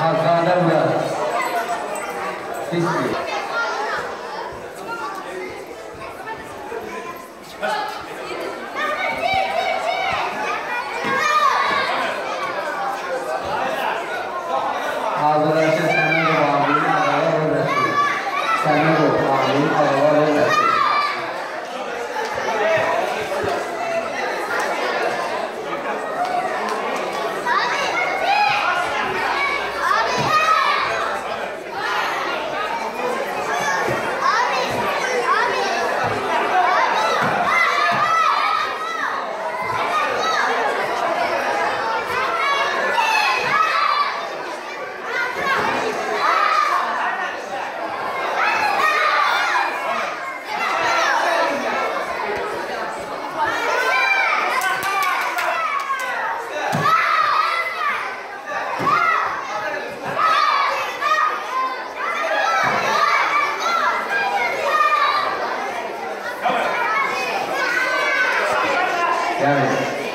Hazanevra Sisli Hazırlaşın şey, Semedo Ağabey'in aralar ve şey. Semedo Ağabey'in aralar ve Yeah.